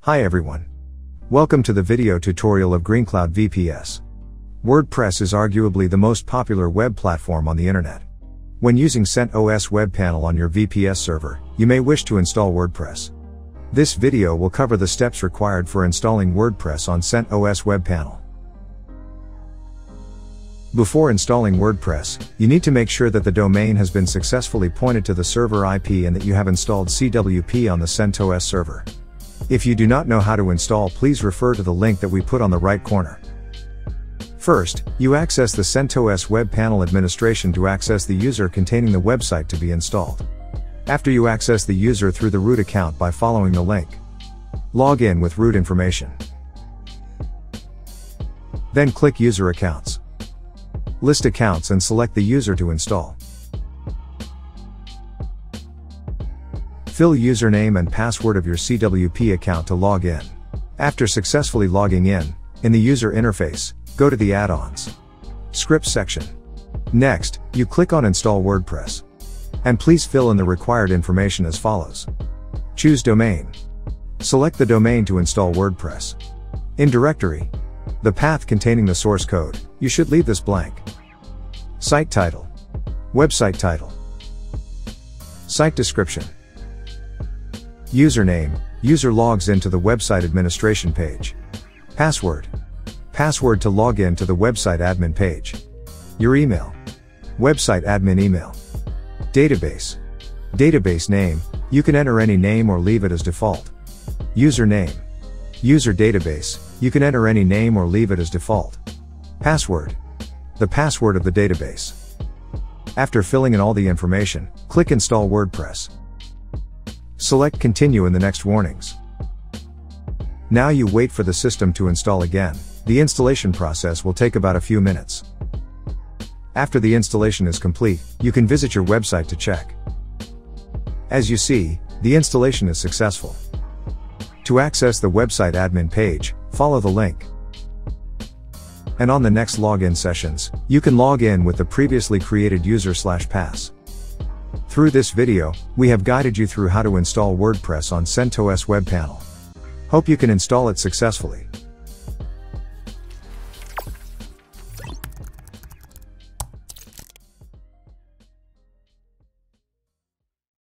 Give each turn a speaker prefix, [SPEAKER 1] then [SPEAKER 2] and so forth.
[SPEAKER 1] Hi everyone. Welcome to the video tutorial of GreenCloud VPS. WordPress is arguably the most popular web platform on the internet. When using CentOS web panel on your VPS server, you may wish to install WordPress. This video will cover the steps required for installing WordPress on CentOS web panel. Before installing WordPress, you need to make sure that the domain has been successfully pointed to the server IP and that you have installed CWP on the CentOS server. If you do not know how to install please refer to the link that we put on the right corner. First, you access the CentOS web panel administration to access the user containing the website to be installed. After you access the user through the root account by following the link. Log in with root information. Then click User Accounts. List accounts and select the user to install. Fill username and password of your CWP account to log in. After successfully logging in, in the user interface, go to the add-ons. Scripts section. Next, you click on Install WordPress. And please fill in the required information as follows. Choose domain. Select the domain to install WordPress. In directory, the path containing the source code, you should leave this blank. Site title. Website title. Site description. Username. User logs into the website administration page. Password. Password to log in to the website admin page. Your email. Website admin email. Database. Database name. You can enter any name or leave it as default. Username. User database. You can enter any name or leave it as default. Password. The password of the database. After filling in all the information, click Install WordPress. Select Continue in the next warnings. Now you wait for the system to install again. The installation process will take about a few minutes. After the installation is complete, you can visit your website to check. As you see, the installation is successful. To access the website admin page, follow the link. And on the next login sessions, you can log in with the previously created user slash pass. Through this video, we have guided you through how to install WordPress on CentOS web panel. Hope you can install it successfully.